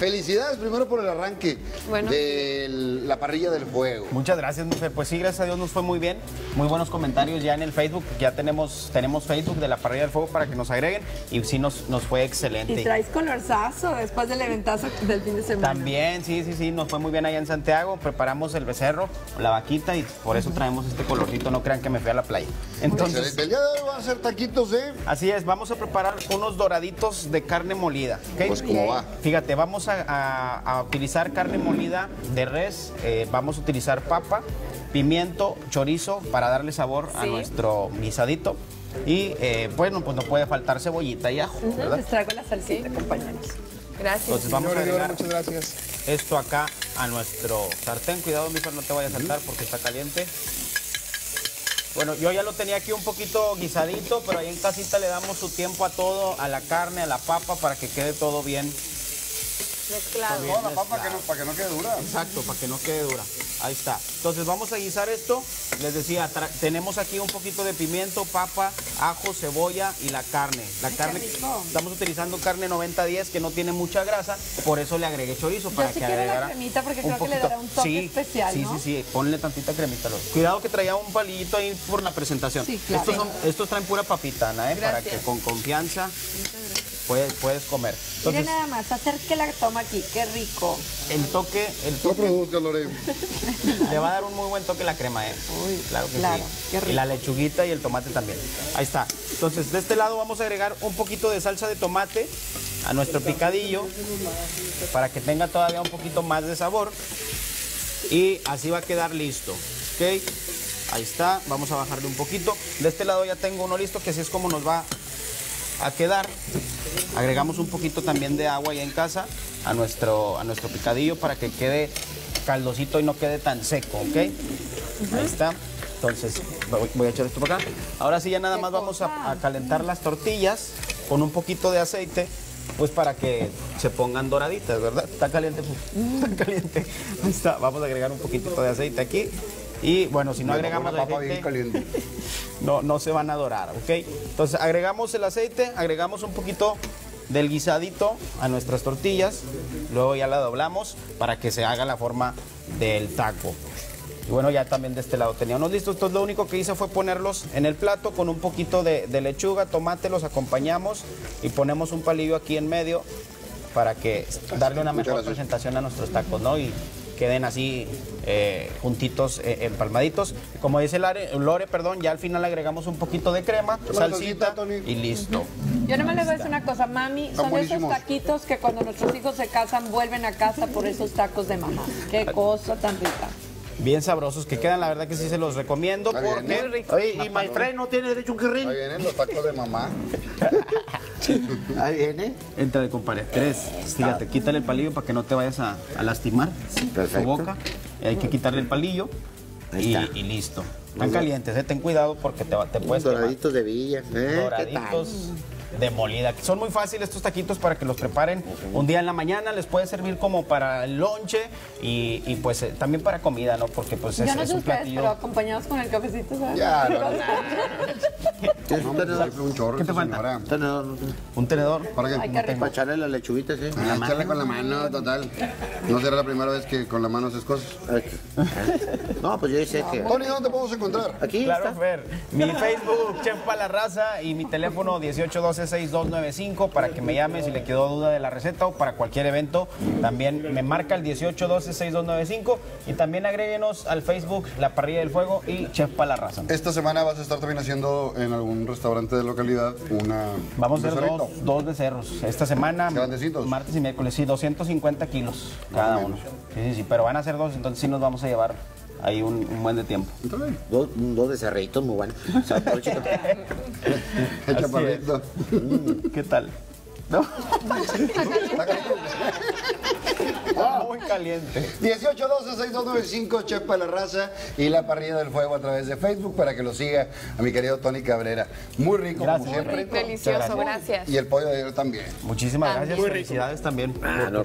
felicidades primero por el arranque Bueno. de la parrilla del fuego. Muchas gracias, Mufe. Pues sí, gracias a Dios nos fue muy bien. Muy buenos comentarios ya en el Facebook. Ya tenemos, tenemos Facebook de la parrilla del fuego para que nos agreguen. Y sí nos, nos fue excelente. Y traes colorzazo después del eventazo del fin de semana. También, sí, sí, sí, nos fue muy bien allá en Santiago. Preparamos el becerro, la vaquita y por eso traemos este colorcito. No crean que me fui a la playa. Entonces. El día de hoy van a ser taquitos, ¿eh? así es, vamos a preparar unos doraditos de carne molida. ¿ok? Pues cómo va. Fíjate, vamos a, a- a utilizar carne molida de res, eh, vamos a utilizar papa, pimiento, chorizo para darle sabor a Sí. nuestro guisadito. Y eh, bueno, pues no puede faltar cebollita y ajo, ¿verdad? Les traigo la salsita, compañeros. Gracias. Entonces vamos a agregar muchas gracias. esto acá a nuestro sartén. Cuidado, mi hijo, no te vaya a saltar porque está caliente. Bueno, yo ya lo tenía aquí un poquito guisadito, pero ahí en casita le damos su tiempo a todo, a la carne, a la papa, para que quede todo bien. Mezclado. Toda la papa que no, para que no quede dura. Exacto, para que no quede dura. Ahí está. Entonces vamos a guisar esto. Les decía, tenemos aquí un poquito de pimiento, papa, ajo, cebolla y la carne. La carne, estamos utilizando carne 90-10 que no tiene mucha grasa, por eso le agregué chorizo. para sí que quiero la agregara cremita porque un creo que le dará un toque Sí, especial, Sí, ¿no? sí, sí, ponle tantita cremita. Cuidado que traía un palillito ahí por la presentación. Sí, claro. estos, son- estos traen pura papita, Ana, ¿eh? para que con confianza puedes, puedes comer. Entonces, nada más, acerque la toma aquí, qué rico. el toque, el No toque le va a dar un muy buen toque la crema, ¿eh? claro que claro, qué sí. rico. Y la lechuguita y el tomate también. Ahí está. Entonces, de este lado vamos a agregar un poquito de salsa de tomate a nuestro picadillo para que tenga todavía un poquito más de sabor. Y así va a quedar listo. ¿Ok? Ahí está. Vamos a bajarle un poquito. De este lado ya tengo uno listo, que así es como nos va a quedar. Agregamos un poquito también de agua ya en casa a nuestro, a nuestro picadillo para que quede caldosito y no quede tan seco, ¿ok? Ahí está. Entonces, voy, a echar esto para acá. Ahora sí, ya nada más vamos a, a calentar las tortillas con un poquito de aceite, pues para que se pongan doraditas, ¿verdad? Está caliente, pues, está caliente. Ahí está. Vamos a agregar un poquitito de aceite aquí. Y bueno, si no agregamos aceite, no, no se van a dorar, ¿ok? Entonces agregamos el aceite, agregamos un poquito del guisadito a nuestras tortillas, luego ya la doblamos para que se haga la forma del taco. Y bueno, ya también de este lado teníamos listos. Entonces lo único que hice fue ponerlos en el plato con un poquito de, de lechuga, tomate, los acompañamos y ponemos un palillo aquí en medio para que darle una mejor presentación a nuestros tacos, ¿no? Y queden así eh, juntitos, eh, empalmaditos. Como dice Lore, Lore, perdón, ya al final agregamos un poquito de crema, salsita y listo. Yo nomás les voy a decir una cosa, mami, son esos taquitos que cuando nuestros hijos se casan vuelven a casa por esos tacos de mamá. Qué cosa tan rica. Bien sabrosos que quedan, la verdad que sí se los recomiendo porque... Oye, y my friend no tiene derecho a un jerrín. Ahí vienen los tacos de mamá. Ahí viene. Entra de compadre. Tres. Fíjate, quítale el palillo para que no te vayas a, a lastimar perfecto. tu boca. Hay que quitarle el palillo Ahí y, está. y listo. Están calientes, eh, ten cuidado porque te, va- te puedes quemar. Doraditos de Villa. ¿eh? ¿Qué doraditos tal? De molida. Son muy fáciles estos taquitos para que los preparen un día en la mañana. Les puede servir como para el lonche y, y, pues eh, también para comida, ¿no? Porque pues es, Yo no es sé un ustedes, platillo. pero acompañados con el cafecito, ¿sabes? Ya, Lore. ¿Tienes No, un pues, tenedor? siempre un chorro, ¿Qué te falta? señora. Tenedor. Un tenedor. ¿Para qué? Ay, qué rico. Para echarle las lechuguitas, ¿eh? Ah, echarle con la mano, total. No será la primera vez que con la mano haces cosas. No, pues yo sé que. Tony, ¿dónde te podemos encontrar? Aquí Claro, está. Fer. Mi Facebook, Chef para la Raza, y mi teléfono 1812-6295 para que me llame si le quedó duda de la receta o para cualquier evento. También me marca el 1812-6295 y también agréguenos al Facebook La Parrilla del Fuego y Chef para la Raza. Esta semana vas a estar también haciendo en algún restaurante de localidad una. Vamos a hacer dos, dos becerros. Esta semana, Grandecitos. martes y miércoles, sí, 250 kilos cada o uno. Sí, sí, sí, pero van a ser dos, entonces sí nos vamos a llevar ahí un, un buen de tiempo. Dos, dos de cerritos muy buenos. Chaparrito. ¿Qué tal? ¿No? Está muy caliente. 1812-6295, Chef para la raza y la parrilla del fuego a través de Facebook para que lo siga a mi querido Tony Cabrera. Muy rico, Gracias. como siempre. Delicioso, gracias. Y el pollo de ayer también. Muchísimas gracias. Muy rico. Felicidades también. Ah, no,